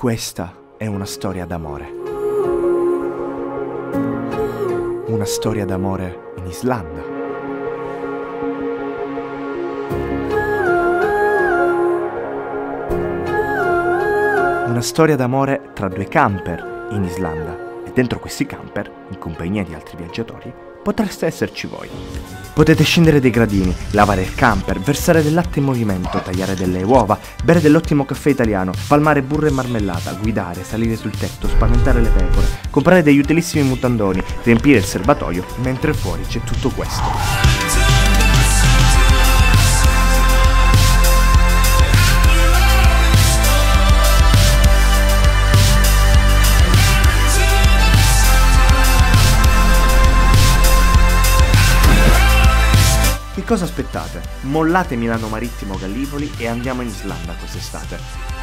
Questa è una storia d'amore. Una storia d'amore in Islanda. Una storia d'amore tra due camper in Islanda dentro questi camper, in compagnia di altri viaggiatori, potreste esserci voi. Potete scendere dei gradini, lavare il camper, versare del latte in movimento, tagliare delle uova, bere dell'ottimo caffè italiano, palmare burro e marmellata, guidare, salire sul tetto, spaventare le pecore, comprare degli utilissimi mutandoni, riempire il serbatoio, mentre fuori c'è tutto questo. Che cosa aspettate? Mollate Milano Marittimo Gallipoli e andiamo in Islanda quest'estate.